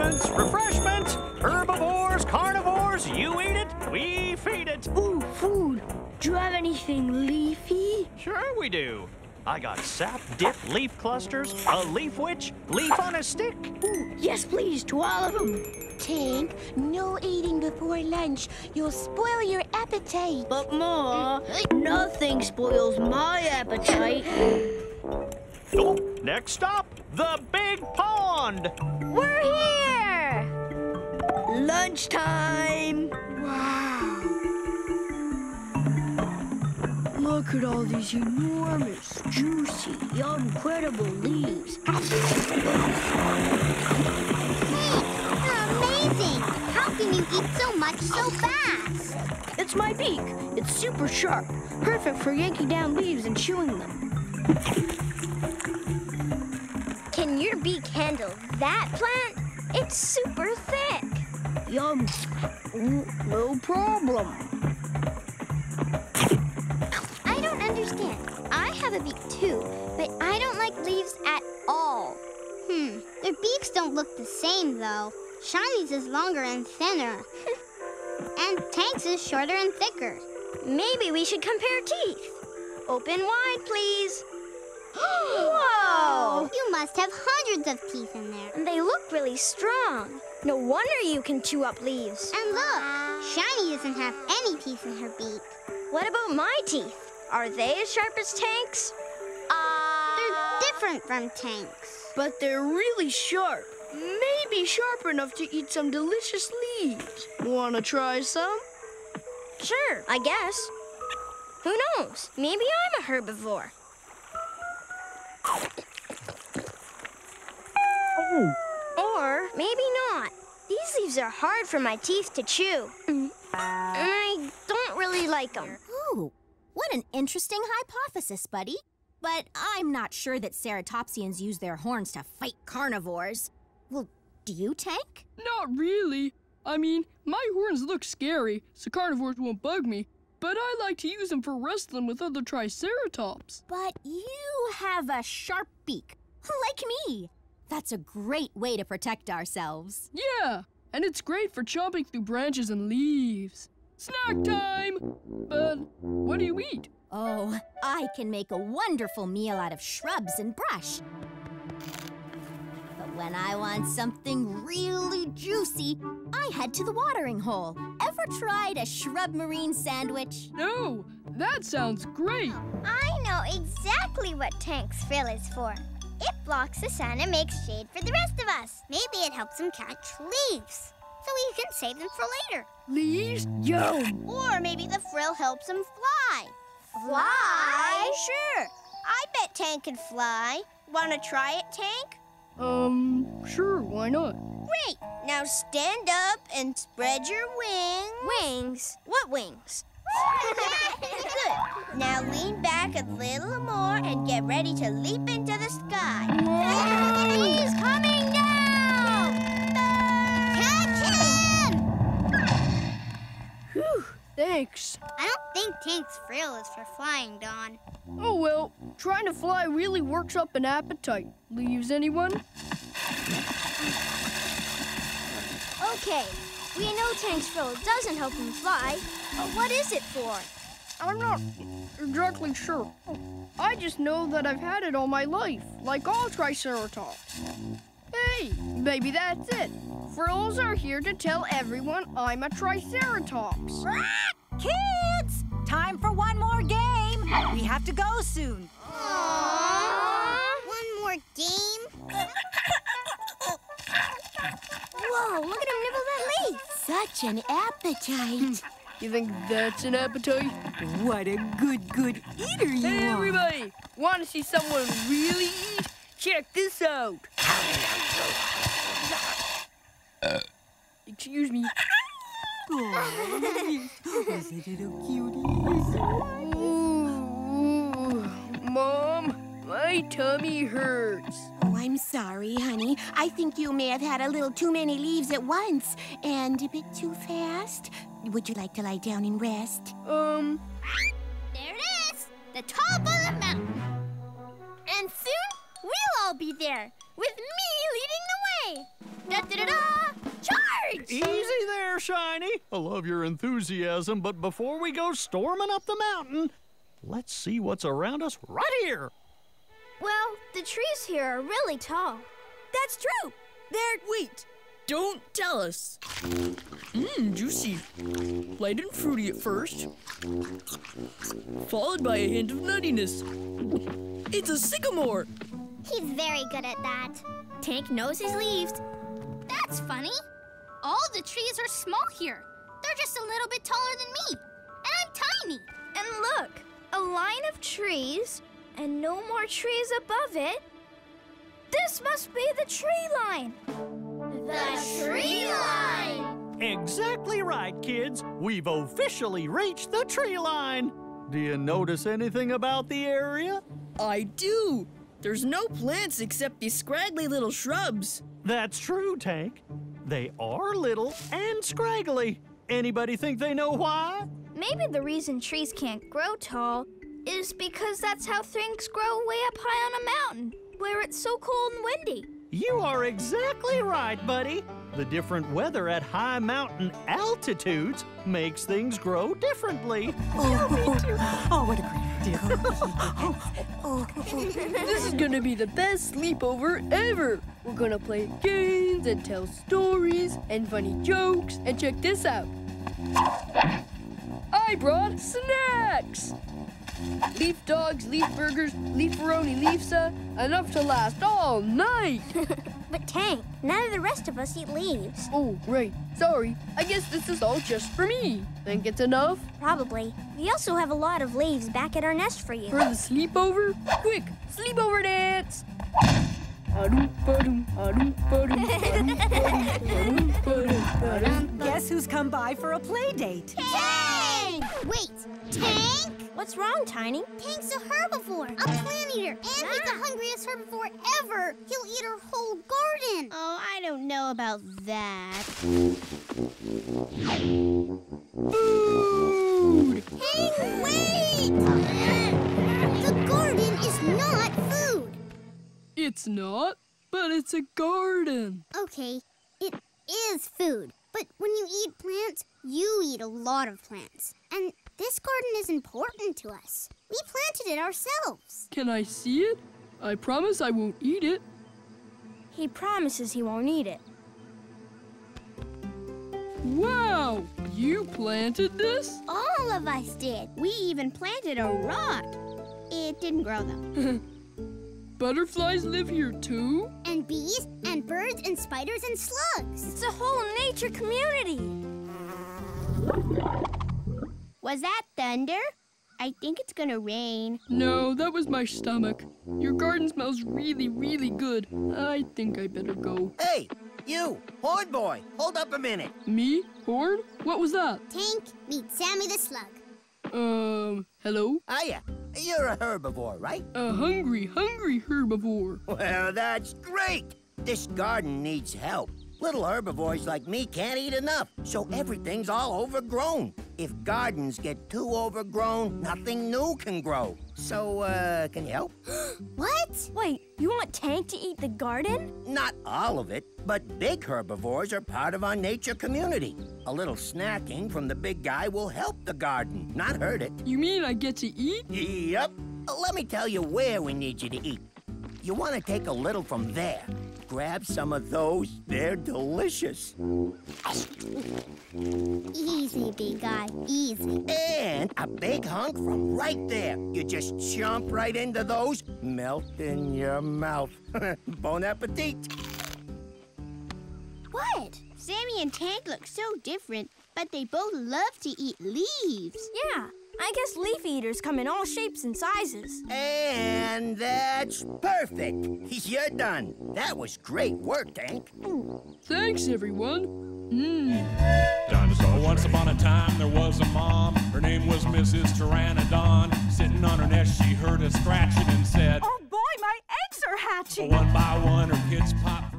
amusements, refreshments, herbivores, carnivores, you eat it, we feed it. Ooh, food. Do you have anything leafy? Sure we do. I got sap dip leaf clusters, a leaf witch, leaf on a stick. Ooh, yes, please, to all of them. Tank, no eating before lunch. You'll spoil your appetite. But, Ma, nothing spoils my appetite. Oh, next stop, the big pond. We're here! Lunchtime. Wow. Look at all these enormous, juicy, incredible leaves. Amazing! How can you eat so much so fast? It's my beak. It's super sharp, perfect for yanking down leaves and chewing them. That plant? It's super thick. Yum. No problem. I don't understand. I have a beak too, but I don't like leaves at all. Hmm, their beaks don't look the same though. Shiny's is longer and thinner. and Tank's is shorter and thicker. Maybe we should compare teeth. Open wide, please. Whoa! You must have hundreds of teeth in there. And they look really strong. No wonder you can chew up leaves. And look, Shiny doesn't have any teeth in her beak. What about my teeth? Are they as sharp as Tank's? Uh, They're different from Tank's. But they're really sharp. Maybe sharp enough to eat some delicious leaves. Wanna try some? Sure, I guess. Who knows? Maybe I'm a herbivore. Or maybe not. These leaves are hard for my teeth to chew. And I don't really like them. Ooh, what an interesting hypothesis, buddy. But I'm not sure that ceratopsians use their horns to fight carnivores. Well, do you, Tank? Not really. I mean, my horns look scary, so carnivores won't bug me. But I like to use them for wrestling with other triceratops. But you have a sharp beak, like me. That's a great way to protect ourselves. Yeah, and it's great for chomping through branches and leaves. Snack time! But what do you eat? Oh, I can make a wonderful meal out of shrubs and brush. But when I want something really juicy, I head to the watering hole. Ever tried a shrub marine sandwich? No, that sounds great. I know exactly what Tank's frill is for. It blocks the sun and makes shade for the rest of us. Maybe it helps him catch leaves, so we can save them for later. Leaves? Yum! Or maybe the frill helps him fly. Fly? Sure. I bet Tank can fly. Want to try it, Tank? Um, sure, why not? Great. Now stand up and spread your wings. Wings? What wings? Now lean back a little more and get ready to leap into the sky. He's coming down! Catch him! Whew, thanks. I don't think Tank's frill is for flying, Don. Oh well, trying to fly really works up an appetite. Leaves anyone? Okay, we know Tank's frill doesn't help him fly, but what is it for? I'm not exactly sure. I just know that I've had it all my life, like all Triceratops. Hey, maybe that's it. Frills are here to tell everyone I'm a Triceratops. Kids, time for one more game. We have to go soon. One more game? Whoa, look at him nibble that leaf. Such an appetite. You think that's an appetite? What a good, good eater you Hey, are. everybody! Want to see someone really eat? Check this out. Excuse me. Oh, is it a cutie? Ooh, Mom, my tummy hurts. Oh, I'm sorry, honey. I think you may have had a little too many leaves at once and a bit too fast. Would you like to lie down and rest? Um, There it is! The top of the mountain. And soon we'll all be there with me leading the way. Da da da da! Charge! Easy there, Shiny. I love your enthusiasm, but before we go storming up the mountain, let's see what's around us right here. Well, the trees here are really tall. That's true. They're. Wait. Don't tell us. Mmm, juicy. Light and fruity at first, followed by a hint of nuttiness. It's a sycamore. He's very good at that. Tank knows his leaves. That's funny. All the trees are small here. They're just a little bit taller than me. And I'm tiny. And look, a line of trees and no more trees above it. This must be the tree line. The tree line. Exactly right, kids. We've officially reached the tree line. Do you notice anything about the area? I do. There's no plants except these scraggly little shrubs. That's true, Tank. They are little and scraggly. Anybody think they know why? Maybe the reason trees can't grow tall is because that's how things grow way up high on a mountain, where it's so cold and windy. You are exactly right, buddy. The different weather at high mountain altitudes makes things grow differently. Oh, oh, what a great idea. This is gonna be the best sleepover ever. We're gonna play games and tell stories and funny jokes. And check this out. I brought snacks. Leaf dogs, leaf burgers, leaf-roni leafsa, uh, enough to last all night. But Tank, none of the rest of us eat leaves. Oh, right. Sorry. I guess this is all just for me. Think it's enough Probably. We also have a lot of leaves back at our nest for you. for the sleepover? Quick, sleepover dance. who's come by for a play date? Tank! Wait, Tank? What's wrong, Tiny? Tank's a herbivore, a plant eater, and he's the ah. hungriest herbivore ever. He'll eat our whole garden. Oh, I don't know about that. Food! Hey, wait! The garden is not food. It's not, but it's a garden. Okay, it is food. But when you eat plants, you eat a lot of plants. And this garden is important to us. We planted it ourselves. Can I see it? I promise I won't eat it. He promises he won't eat it. Wow! You planted this? All of us did. We even planted a rock. It didn't grow though. Butterflies live here too? And bees, and birds, and spiders, and slugs. It's a whole nature community. Was that thunder? I think it's gonna rain. No, that was my stomach. Your garden smells really, really good. I think I better go. Hey, you, Horn Boy, hold up a minute. Me? Horn? What was that? Tank, meet Sammy the slug. Um, hello? Hiya, you're a herbivore, right? A hungry, hungry herbivore. Well, that's great. This garden needs help. Little herbivores like me can't eat enough, so everything's all overgrown. If gardens get too overgrown, nothing new can grow. So, uh, can you help? What? Wait, you want Tank to eat the garden? Not all of it, but big herbivores are part of our nature community. A little snacking from the big guy will help the garden, not hurt it. You mean I get to eat? Yep. Let me tell you where we need you to eat. You want to take a little from there. Grab some of those. They're delicious. Easy, big guy, easy. And a big hunk from right there. You just chomp right into those, melt in your mouth. bon appetit. What? Sammy and Tank look so different, but they both love to eat leaves. Yeah, I guess leaf eaters come in all shapes and sizes. And that's perfect. You're done. That was great work, Tank. Thanks, everyone. Mmm. Dinosaur. Once upon a time, there was a mom. Her name was Mrs. Pteranodon. Sitting on her nest, she heard a scratching and said, Oh boy, my eggs are hatching. One by one, her kids popped.